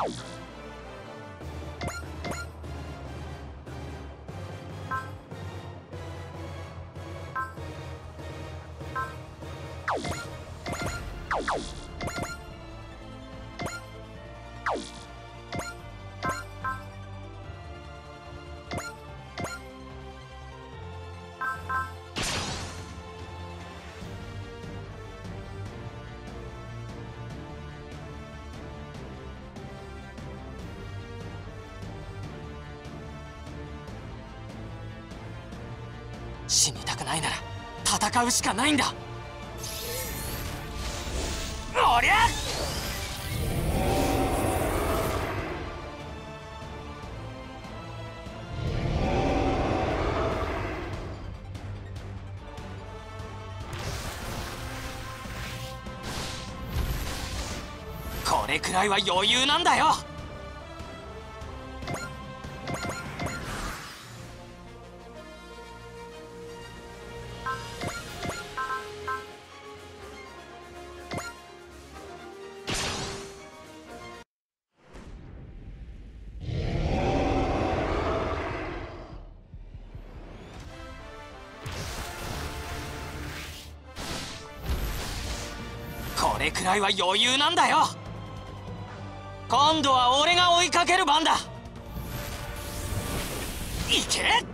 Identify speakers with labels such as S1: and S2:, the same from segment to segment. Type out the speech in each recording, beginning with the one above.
S1: Oh. 死にたくないなら戦うしかないんだ。おりゃ！これくらいは余裕なんだよ。れくらいは余裕なんだよ。今度は俺が追いかける番だ。行け！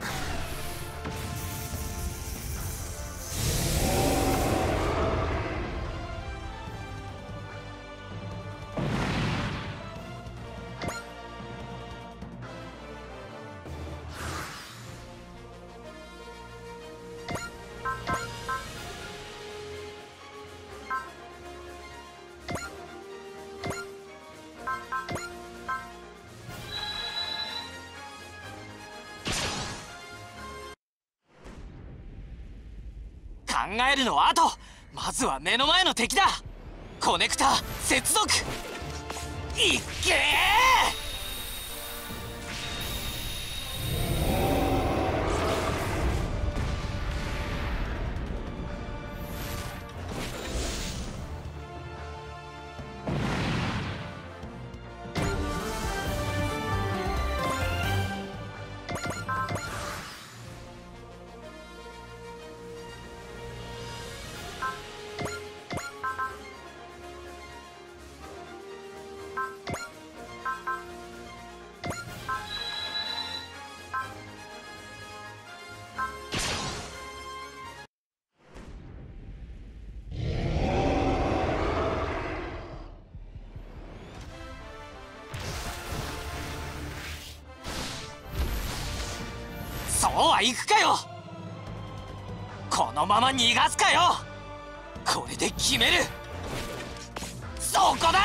S1: えるのは後。まずは目の前の敵だ。コネクタ接続。いっけー！そうはいくかよ。このまま逃がすかよ。これで決める。そこだ！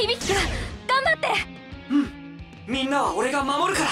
S2: 響きが頑張って。
S1: うん。みんなは俺が守るから。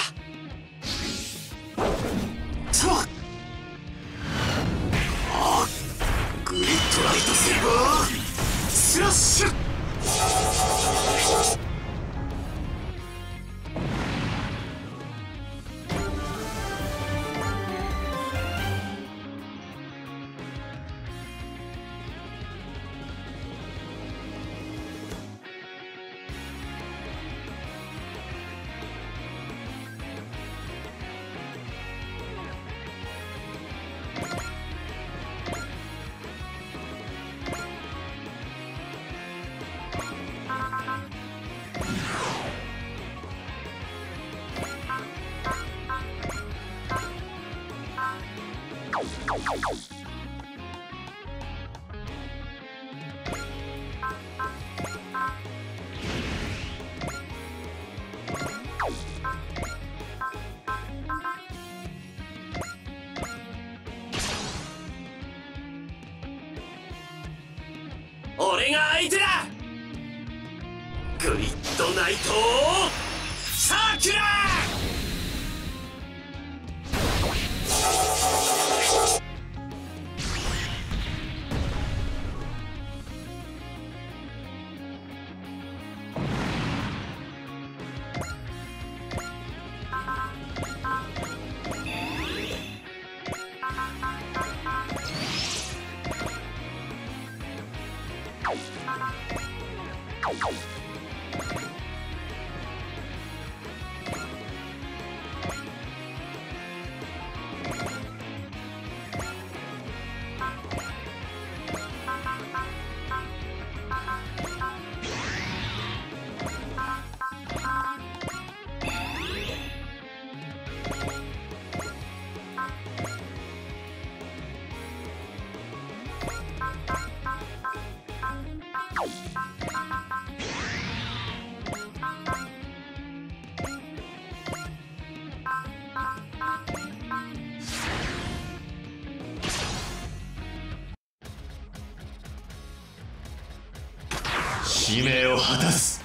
S3: 使命を果たす。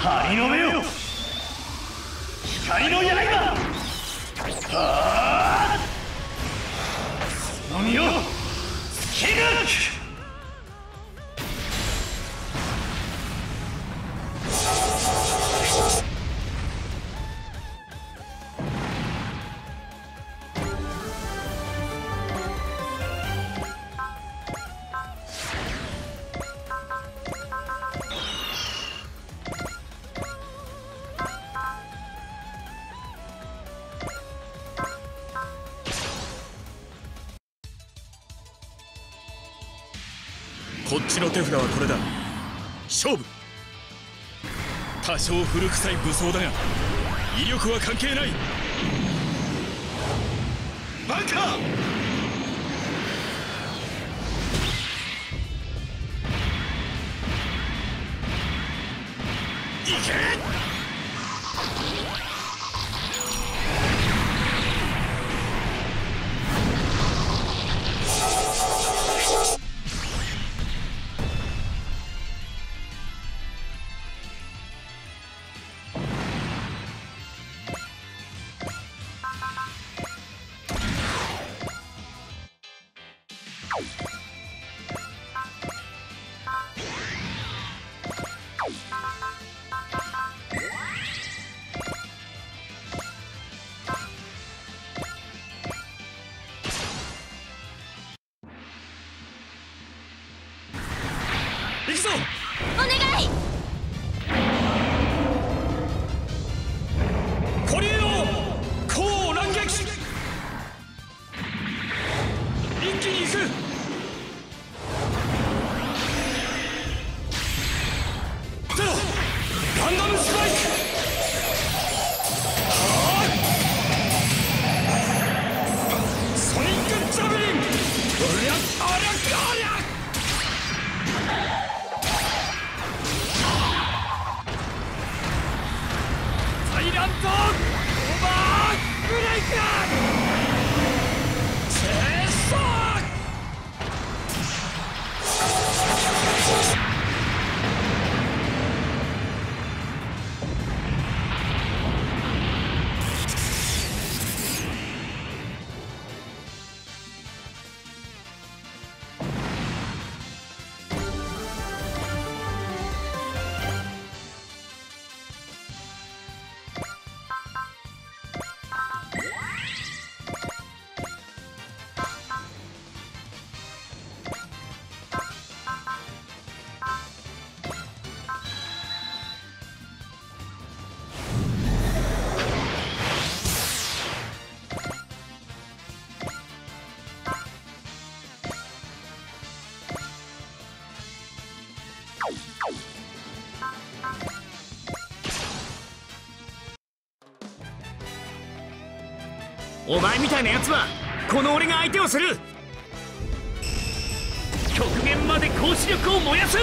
S3: 針の目よ光の刃。はあ。その身を。突き抜く
S4: こっちの手札はこれだ。勝負。多少古臭い武装だが威力は関係ない。バカいけ！
S2: お
S3: 前みたいなやつはこの俺が相手をする。極限まで高視力を燃やす。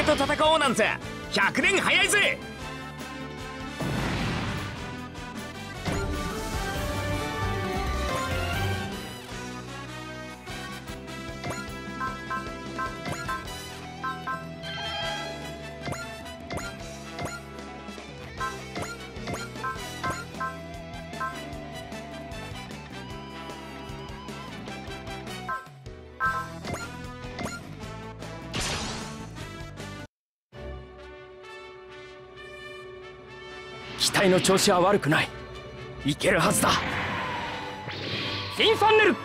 S3: 俺と戦おうなんて100年早いぜの調子は悪くない。いけるはずだ。フィンファンネル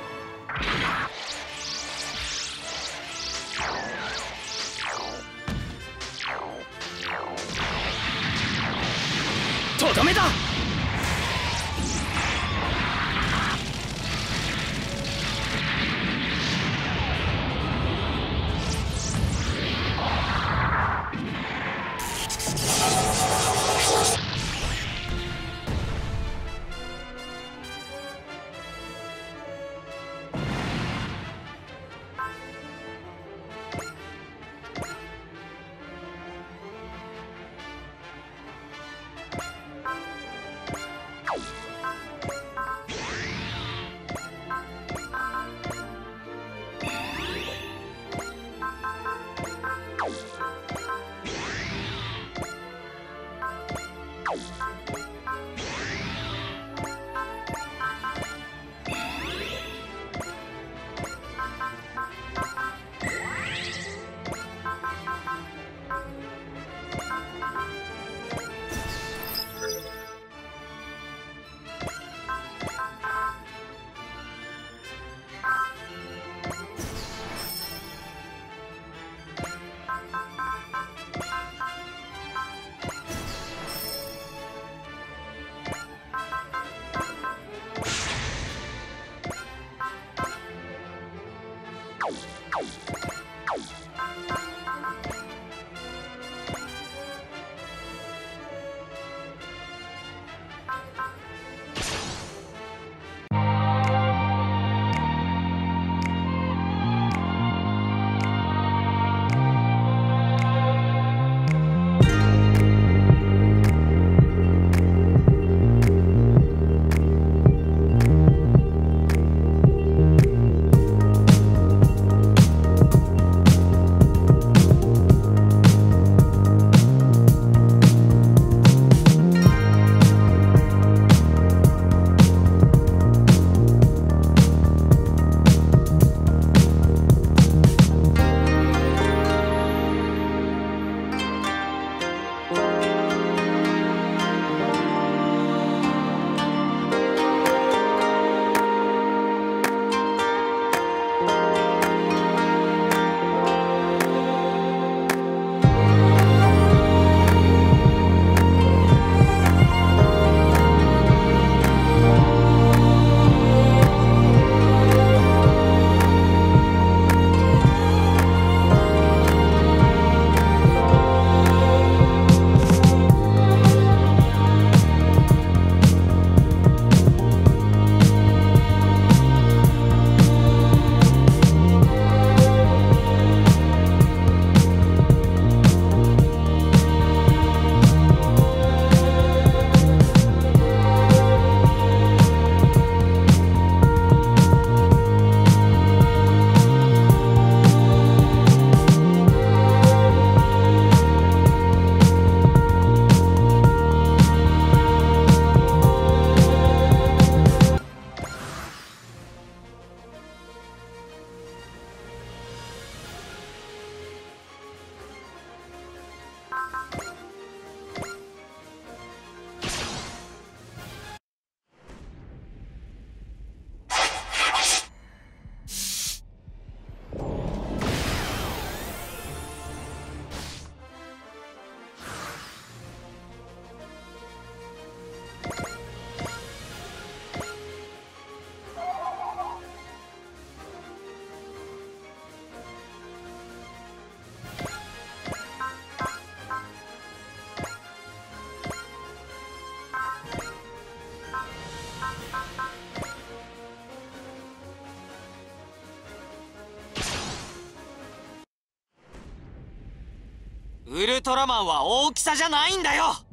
S1: ウルトラマンは大きさじゃないんだよ。